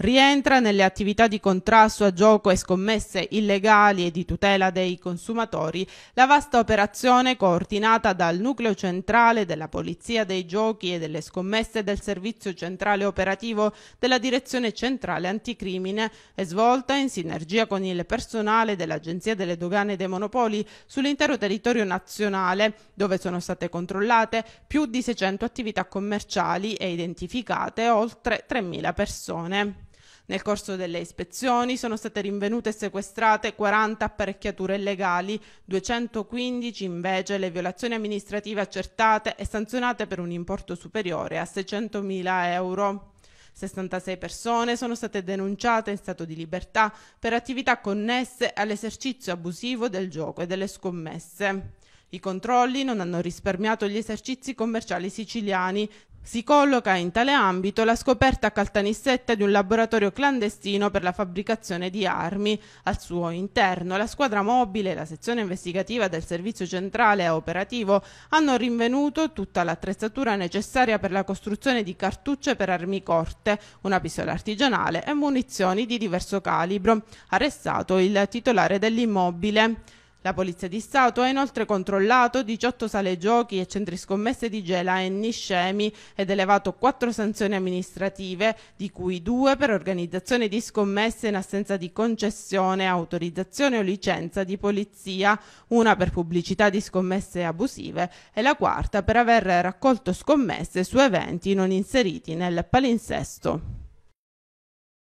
Rientra nelle attività di contrasto a gioco e scommesse illegali e di tutela dei consumatori la vasta operazione coordinata dal nucleo centrale della Polizia dei Giochi e delle Scommesse del Servizio Centrale Operativo della Direzione Centrale Anticrimine e svolta in sinergia con il personale dell'Agenzia delle Dogane dei Monopoli sull'intero territorio nazionale, dove sono state controllate più di 600 attività commerciali e identificate oltre 3.000 persone. Nel corso delle ispezioni sono state rinvenute e sequestrate 40 apparecchiature illegali, 215 invece le violazioni amministrative accertate e sanzionate per un importo superiore a 600.000 euro. 66 persone sono state denunciate in stato di libertà per attività connesse all'esercizio abusivo del gioco e delle scommesse. I controlli non hanno risparmiato gli esercizi commerciali siciliani, si colloca in tale ambito la scoperta a Caltanissetta di un laboratorio clandestino per la fabbricazione di armi. Al suo interno la squadra mobile e la sezione investigativa del servizio centrale operativo hanno rinvenuto tutta l'attrezzatura necessaria per la costruzione di cartucce per armi corte, una pistola artigianale e munizioni di diverso calibro. Arrestato il titolare dell'immobile. La Polizia di Stato ha inoltre controllato 18 sale giochi e centri scommesse di Gela e Niscemi ed elevato 4 sanzioni amministrative, di cui 2 per organizzazione di scommesse in assenza di concessione, autorizzazione o licenza di polizia, una per pubblicità di scommesse abusive e la quarta per aver raccolto scommesse su eventi non inseriti nel palinsesto.